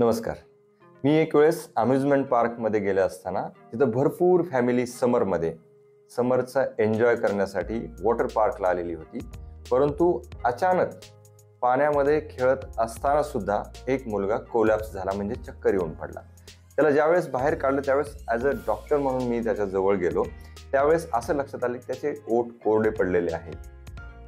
नमस्कार. मी एक वेळेस अम्युजमेंट पार्कमध्ये गेले असताना तिथं भरपूर फॅमिली समरमध्ये समरचा एन्जॉय करण्यासाठी वॉटर पार्कला आलेली होती. परंतु अचानक पाण्यामध्ये खेळत असताना सुद्धा एक मुलगा कोलॅप्स झाला म्हणजे चक्कर येऊन पडला. त्याला ज्यावेळेस बाहेर काढलं त्यावेळेस ॲज अ डॉक्टर म्हणून मी त्याच्याजवळ गेलो. त्यावेळेस असं लक्षात आलं की त्याचे ओठ कोरडे पडलेले आहेत.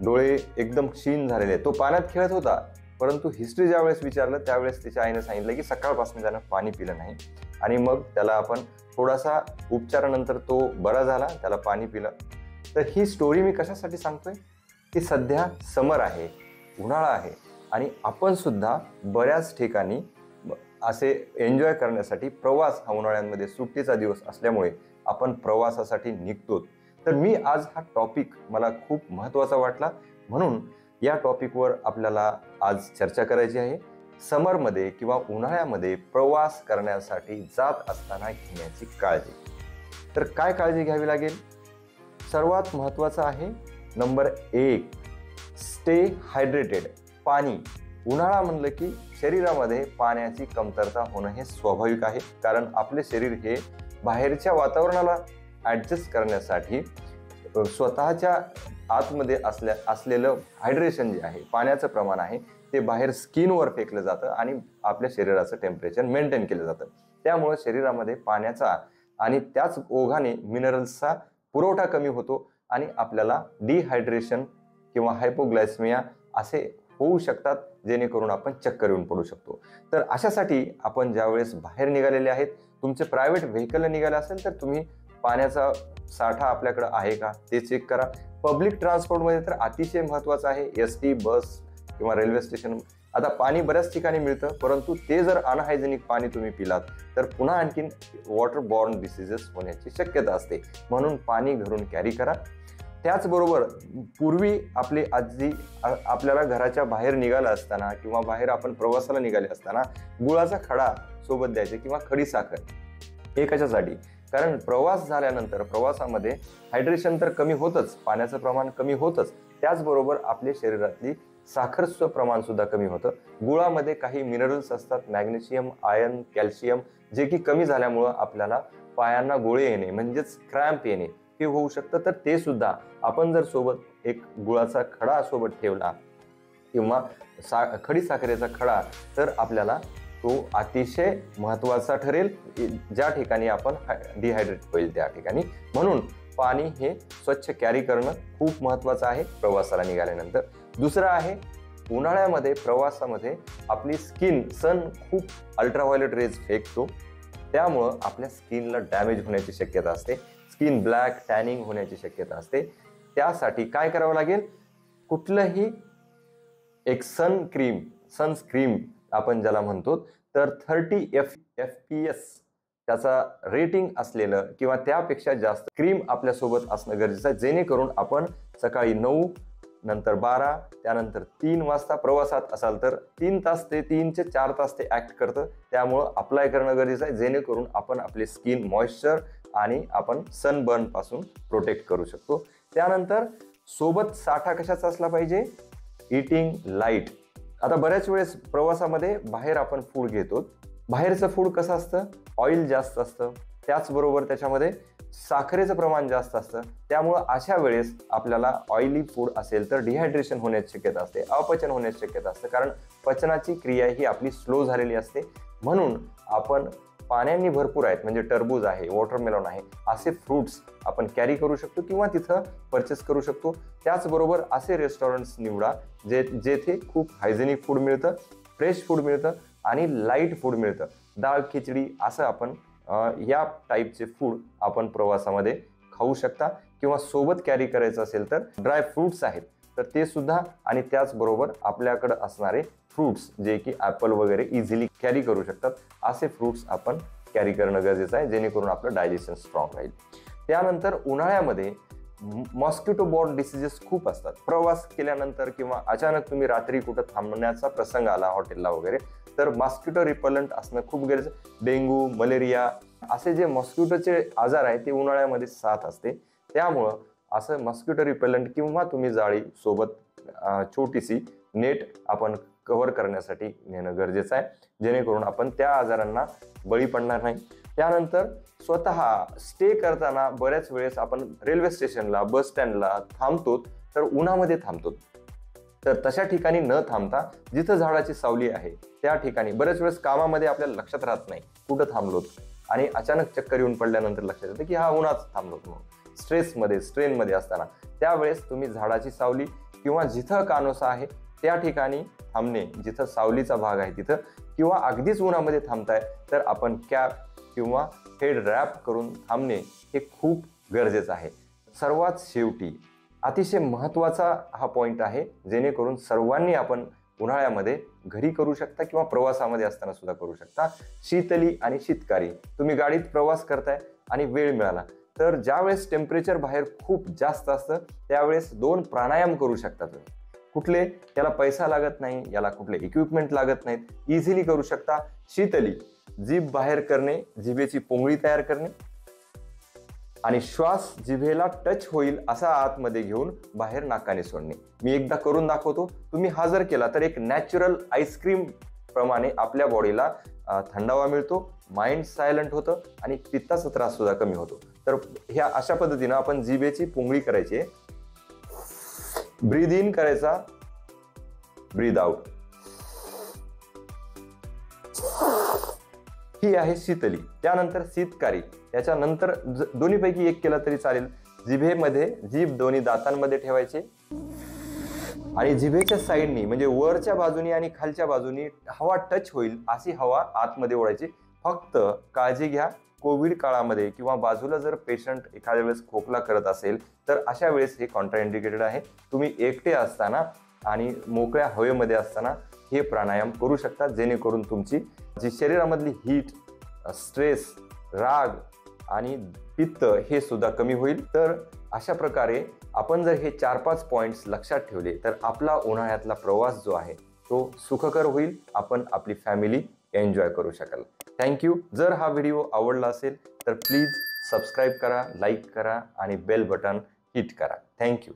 डोळे एकदम क्षीण झालेले तो पाण्यात खेळत होता. परंतु हिस्ट्री ज्यावेळेस विचारलं त्यावेळेस तिच्या आईने सांगितलं की सकाळपासून त्यानं पाणी पिलं नाही. आणि मग त्याला आपण थोडासा उपचारानंतर तो बरा झाला त्याला पाणी पिलं. तर ही स्टोरी मी कशासाठी सांगतोय? की सध्या समर आहे उन्हाळा आहे आणि आपण सुद्धा बऱ्याच ठिकाणी असे एन्जॉय करण्यासाठी प्रवास हा उन्हाळ्यांमध्ये सुट्टीचा दिवस असल्यामुळे आपण प्रवासासाठी निघतो तर मी आज हा टॉपिक मला खूप महत्त्वाचा वाटला. म्हणून या टॉपिकवर आपल्याला आज चर्चा करायची आहे. समरमध्ये किंवा उन्हाळ्यामध्ये प्रवास करण्यासाठी जात असताना घेण्याची काळजी. तर काय काळजी घ्यावी लागेल? सर्वात महत्त्वाचं आहे नंबर एक स्टे हायड्रेटेड पाणी. उन्हाळा म्हणलं की शरीरामध्ये पाण्याची कमतरता होणं हे स्वाभाविक आहे. कारण आपले शरीर हे बाहेरच्या वातावरणाला ॲडजस्ट करण्यासाठी स्वतःच्या आतमध्ये असल्या असलेलं हायड्रेशन जे आहे पाण्याचं प्रमाण आहे ते बाहेर स्किनवर फेकलं जातं आणि आपल्या शरीराचं टेम्परेचर मेंटेन केलं जातं. त्यामुळं शरीरामध्ये पाण्याचा आणि त्याच ओघाने मिनरल्सचा पुरवठा कमी होतो आणि आपल्याला डिहायड्रेशन किंवा हायपोग्लायस्मिया असे होऊ शकतात जेणेकरून आपण चक्कर येऊन पडू शकतो. तर अशासाठी आपण ज्यावेळेस बाहेर निघालेले आहेत तुमचे प्रायव्हेट व्हेकल निघाले असेल तर तुम्ही पाण्याचा साठा आपल्याकडं आहे का? ते चेक करा. पब्लिक ट्रान्सपोर्टमध्ये तर अतिशय महत्त्वाचं आहे. एस टी बस किंवा रेल्वे स्टेशन. आता पाणी बऱ्याच ठिकाणी मिळतं परंतु ते जर अनहायजेनिक पाणी तुम्ही पिलात तर पुन्हा आणखीन वॉटर बॉर्न डिसिजेस होण्याची शक्यता असते. म्हणून पाणी घरून कॅरी करा. त्याचबरोबर पूर्वी आपली आजी आपल्याला घराच्या बाहेर निघाला असताना किंवा बाहेर आपण प्रवासाला निघाले असताना गुळाचा खडा सोबत द्यायचे किंवा खडी साखर. हे कशासाठी? कारण प्रवास झाल्यानंतर प्रवासामध्ये हायड्रेशन तर कमी होतच पाण्याचं प्रमाण कमी होतच. त्याचबरोबर आपल्या शरीरातली साखरचं प्रमाण सुद्धा कमी होतं. गुळामध्ये काही मिनरल्स असतात मॅग्नेशियम आयर्न कॅल्शियम जे की कमी झाल्यामुळं आपल्याला पायांना गोळे येणे म्हणजेच क्रॅम्प येणे हे होऊ शकतं. तर ते सुद्धा आपण जर सोबत एक गुळाचा खडा सोबत ठेवला किंवा सा खडी साखरेचा खडा तर आपल्याला तो अतिशय महत्त्वाचा ठरेल. ज्या ठिकाणी आपण डिहायड्रेट होईल त्या ठिकाणी. म्हणून पाणी हे स्वच्छ कॅरी करणं खूप महत्त्वाचं आहे प्रवासाला निघाल्यानंतर. दुसरं आहे उन्हाळ्यामध्ये प्रवासामध्ये आपली स्किन सन खूप अल्ट्राव्हायोलेट रेज फेकतो. त्यामुळं आपल्या स्किनला डॅमेज होण्याची शक्यता असते. स्किन ब्लॅक टॅनिंग होण्याची शक्यता असते. त्यासाठी काय करावं लागेल? कुठलंही एक सन क्रीम सनस्क्रीम आपण ज्याला म्हणतो तर thirty F F P S त्याचा रेटिंग असलेलं किंवा त्यापेक्षा जास्त क्रीम आपल्यासोबत असणं गरजेचं आहे. जेणेकरून आपण सकाळी नऊ नंतर बारा त्यानंतर तीन वाजता प्रवासात असाल तर तीन तास ते तीनचे चार तास ते ऍक्ट करतं. त्यामुळं अप्लाय करणं गरजेचं आहे. जेणेकरून आपण आपले स्किन मॉइश्चर आणि आपण सनबर्नपासून प्रोटेक्ट करू शकतो. त्यानंतर सोबत साठा कशाचा असला पाहिजे? इटिंग लाइट आता बऱ्याच वेळेस प्रवासामध्ये बाहेर आपण फूड घेतो. बाहेरचं फूड कसं असतं? ऑइल जास्त असतं. त्याचबरोबर त्याच्यामध्ये साखरेचं प्रमाण जास्त असतं. त्यामुळं अशा वेळेस आपल्याला ऑइली फूड असेल तर डिहायड्रेशन होण्याची शक्यता असते. अपचन होण्याची शक्यता असते. कारण पचनाची क्रिया ही आपली स्लो झालेली असते. म्हणून आपण पाण्यांनी भरपूर आहेत. म्हणजे टरबूज आहे वॉटरमेलॉन आहे असे फ्रूट्स आपण कॅरी करू शकतो किंवा तिथं परचेस करू शकतो. त्याचबरोबर असे रेस्टॉरंट्स निवडा जे जेथे खूप हायजेनिक फूड मिळतं फ्रेश फूड मिळतं आणि लाइट फूड मिळतं. डाळ खिचडी असं आपण या टाईपचे फूड आपण प्रवासामध्ये खाऊ शकता किंवा सोबत कॅरी करायचं असेल तर ड्राय फ्रूट्स आहेत. तर ते सुद्धा आणि त्याचबरोबर आपल्याकडं असणारे फ्रूट्स जे की ॲपल वगैरे इझिली कॅरी करू शकतात. असे फ्रूट्स आपण कॅरी करणं गरजेचं आहे जेणेकरून आपलं डायजेशन स्ट्रॉंग राहील. त्यानंतर उन्हाळ्यामध्ये मॉस्किटो बॉर्न डिसिजेस खूप असतात. प्रवास केल्यानंतर किंवा अचानक तुम्ही रात्री कुठं थांबण्याचा प्रसंग आला हॉटेलला वगैरे तर मॉस्किटो रिपलंट असणं खूप गरजेचं डेंग्यू मलेरिया असे जे मॉस्किटोचे आजार आहे ते उन्हाळ्यामध्ये साथ असते. त्यामुळं असं मॉस्किटो रिपेलंट किंवा तुम्ही जाळी सोबत छोटीशी नेट आपण कव्हर करण्यासाठी नेणं गरजेचं आहे. जेणेकरून आपण त्या आजारांना बळी पडणार नाही. त्यानंतर स्वतः स्टे करताना बऱ्याच वेळेस आपण रेल्वे स्टेशनला बस स्टँडला थांबतो तर उन्हामध्ये थांबतो. तर तशा ठिकाणी न थांबता जिथं झाडाची सावली आहे त्या ठिकाणी बऱ्याच वेळेस कामामध्ये आपल्याला लक्षात राहत नाही कुठं थांबलोत. आणि अचानक चक्कर येऊन पडल्यानंतर लक्षात येतं की हा उन्हाच थांबलोत म्हणून. स्ट्रेसमध्ये स्ट्रेनमध्ये असताना. त्यावेळेस तुम्ही झाडाची सावली किंवा जिथं कानोसा आहे त्या ठिकाणी थांबणे जिथं सावलीचा भाग आहे तिथं किंवा अगदीच उन्हामध्ये थांबताय तर आपण कॅप किंवा हेड रॅप करून थांबणे हे खूप गरजेचं आहे. सर्वात शेवटी अतिशय महत्त्वाचा हा पॉईंट आहे जेणेकरून सर्वांनी आपण उन्हाळ्यामध्ये घरी करू शकता किंवा प्रवासामध्ये असताना सुद्धा करू शकता. शीतली आणि शीतकारी. तुम्ही गाडीत प्रवास करताय आणि वेळ मिळाला. तर ज्यावेळेस टेम्परेचर बाहेर खूप जास्त असतं त्यावेळेस दोन प्राणायाम करू शकता तुम्ही कुठले? याला पैसा लागत नाही याला कुठले इक्विपमेंट लागत नाहीत. इझिली करू शकता. शीतली जीभ बाहेर करणे जिभेची पोंगळी तयार करणे. आणि श्वास जिभेला टच होईल असा आतमध्ये घेऊन बाहेर नाकाने सोडणे. मी एकदा करून दाखवतो. तुम्ही हा जर केला तर एक नॅचरल आईस्क्रीम प्रमाणे आपल्या बॉडीला थंडावा मिळतो. माइंड सायलंट होतं आणि पित्ताचा त्रास सुद्धा कमी होतो. तर ह्या अशा पद्धतीनं आपण जिभेची पोंगळी करायची. ब्रीद इन करायचा. ब्रीद आउट ही आहे शीतली. त्यानंतर शीतकारी. त्याच्यानंतर दोन्हीपैकी एक केला तरी चालेल. जिभेमध्ये जीभ दोन्ही दातांमध्ये ठेवायचे. आणि जिभेच्या साईडनी म्हणजे वरच्या बाजूनी आणि खालच्या बाजूनी हवा टच होईल अशी हवा आतमध्ये ओढायची. फक्त काळजी घ्या. कोविड काळामध्ये किंवा बाजूला जर पेशंट एखाद्या वेळेस खोकला करत असेल तर अशा वेळेस हे कॉन्ट्राइंडिकेटेड आहे. तुम्ही एकटे असताना आणि मोकळ्या हवेमध्ये असताना हे प्राणायाम करू शकता जेणेकरून तुमची जी शरीरामधली हीट स्ट्रेस राग आणि पित्त हे सुद्धा कमी होईल. तर अशा प्रकारे आपण जर हे चार पाच पॉईंट्स लक्षात ठेवले तर आपला उन्हाळ्यातला प्रवास जो आहे तो सुखकर होईल. आपण आपली फॅमिली एन्जॉय करू शकाल. थँक्यू जर हा व्हिडिओ आवडला असेल तर प्लीज सबस्क्राईब करा लाईक करा आणि बेल बटन हिट करा. Thank you